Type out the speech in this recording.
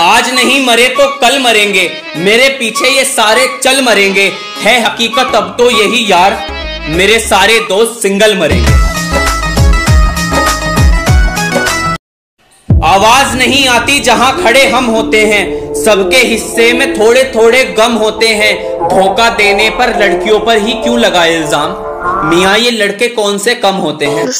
आज नहीं मरे तो कल मरेंगे। मेरे पीछे ये सारे चल मरेंगे। है हकीकत, अब तो यही यार। मेरे सारे दोस्त सिंगल मरेंगे। आवाज़ नहीं आती जहाँ खड़े हम होते हैं। सबके हिस्से में थोड़े थोड़े गम होते हैं। धोखा देने पर लड़कियों पर ही क्यों लगा इल्ज़ाम? मियाँ, ये लड़के कौन से कम होते हैं?